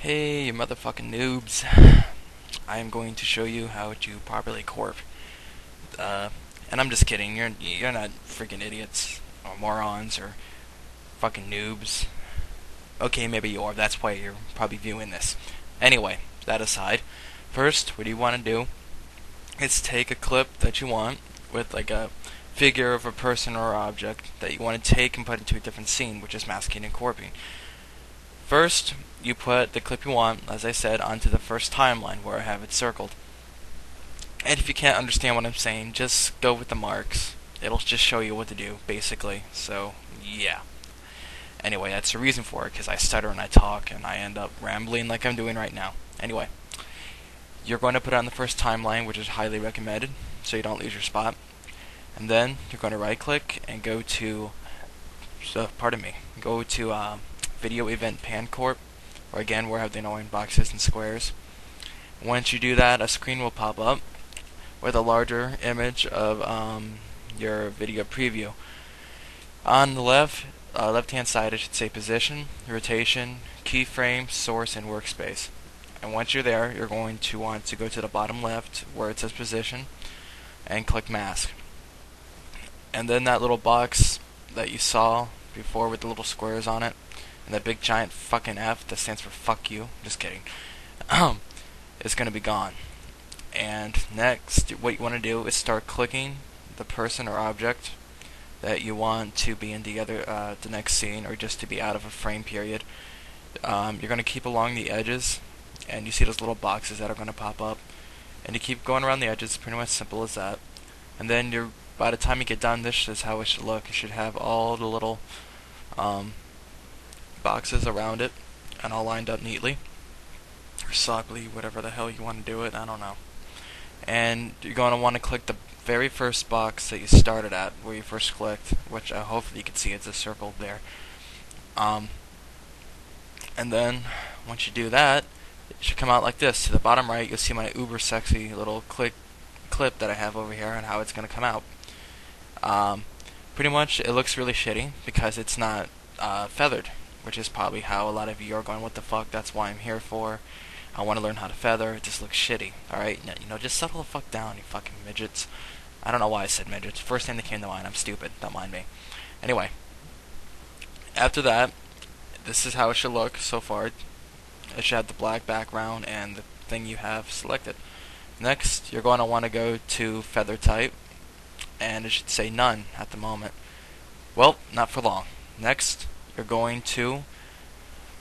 Hey, you motherfucking noobs. I am going to show you how to properly corp. Uh, and I'm just kidding. You're you're not freaking idiots or morons or fucking noobs. Okay, maybe you are. That's why you're probably viewing this. Anyway, that aside, first, what you want to do is take a clip that you want with like a figure of a person or object that you want to take and put into a different scene, which is masking and corping. First, you put the clip you want, as I said, onto the first timeline where I have it circled. And if you can't understand what I'm saying, just go with the marks. It'll just show you what to do, basically. So, yeah. Anyway, that's the reason for it, because I stutter and I talk, and I end up rambling like I'm doing right now. Anyway, you're going to put it on the first timeline, which is highly recommended, so you don't lose your spot. And then you're going to right click and go to, so, pardon me, go to uh, Video Event Pan Corp, or again, where I have the annoying boxes and squares. Once you do that, a screen will pop up with a larger image of um, your video preview. On the left, uh, left-hand side, it should say Position, Rotation, Keyframe, Source, and Workspace. And once you're there, you're going to want to go to the bottom left where it says Position and click Mask. And then that little box that you saw before with the little squares on it, and that big giant fucking F that stands for fuck you, just kidding, um, is going to be gone. And next, what you want to do is start clicking the person or object that you want to be in the other, uh, the next scene, or just to be out of a frame period. Um, you're going to keep along the edges, and you see those little boxes that are going to pop up, and you keep going around the edges. Pretty much simple as that. And then you're, by the time you get done, this is how it should look. You should have all the little um, boxes around it and all lined up neatly or softly, whatever the hell you want to do it, I don't know. And you're going to want to click the very first box that you started at, where you first clicked, which uh, hopefully you can see it's a circle there. Um, and then, once you do that, it should come out like this. To the bottom right, you'll see my uber sexy little click clip that I have over here and how it's going to come out. Um, pretty much, it looks really shitty because it's not uh, feathered which is probably how a lot of you are going, what the fuck, that's why I'm here for. I want to learn how to feather, it just looks shitty, alright? You know, just settle the fuck down, you fucking midgets. I don't know why I said midgets. First thing that came to mind, I'm stupid, don't mind me. Anyway, after that, this is how it should look so far. It should have the black background and the thing you have selected. Next, you're going to want to go to feather type, and it should say none at the moment. Well, not for long. Next, you're going to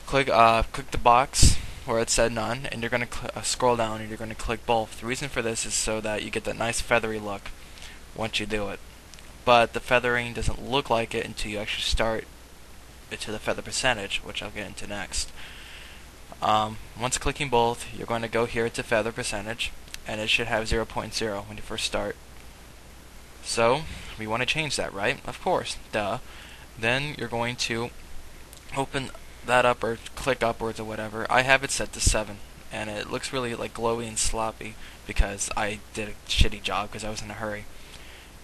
click uh, click the box where it said none, and you're going to uh, scroll down and you're going to click both. The reason for this is so that you get that nice feathery look once you do it. But the feathering doesn't look like it until you actually start it to the feather percentage, which I'll get into next. Um, once clicking both, you're going to go here to feather percentage, and it should have 0.0 when you first start. So, we want to change that, right? Of course, duh. Then you're going to open that up or click upwards or whatever. I have it set to 7 and it looks really like glowy and sloppy because I did a shitty job because I was in a hurry.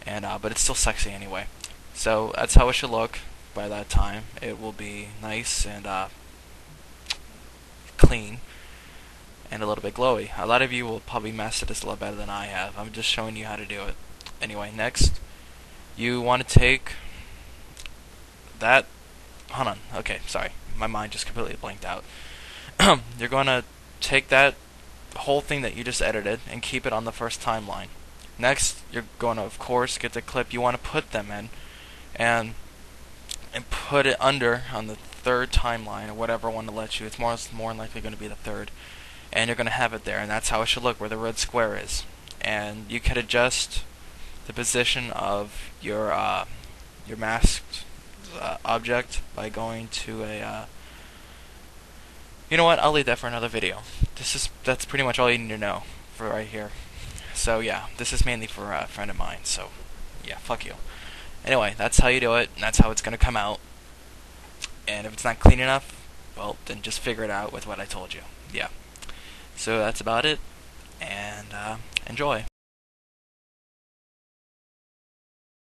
And uh, but it's still sexy anyway. So that's how it should look by that time. It will be nice and uh, clean and a little bit glowy. A lot of you will probably master this a lot better than I have. I'm just showing you how to do it. Anyway, next, you want to take that hold on. Okay, sorry. My mind just completely blanked out. You're going to take that whole thing that you just edited and keep it on the first timeline. Next, you're going to, of course, get the clip you want to put them in and and put it under on the third timeline or whatever one to let you. It's more more likely going to be the third. And you're going to have it there, and that's how it should look, where the red square is. And you can adjust the position of your uh, your masked uh, object by going to a. Uh, you know what? I'll leave that for another video. This is that's pretty much all you need to know for right here. So yeah, this is mainly for a friend of mine. So yeah, fuck you. Anyway, that's how you do it. And that's how it's gonna come out. And if it's not clean enough, well, then just figure it out with what I told you. Yeah. So that's about it. And uh, enjoy.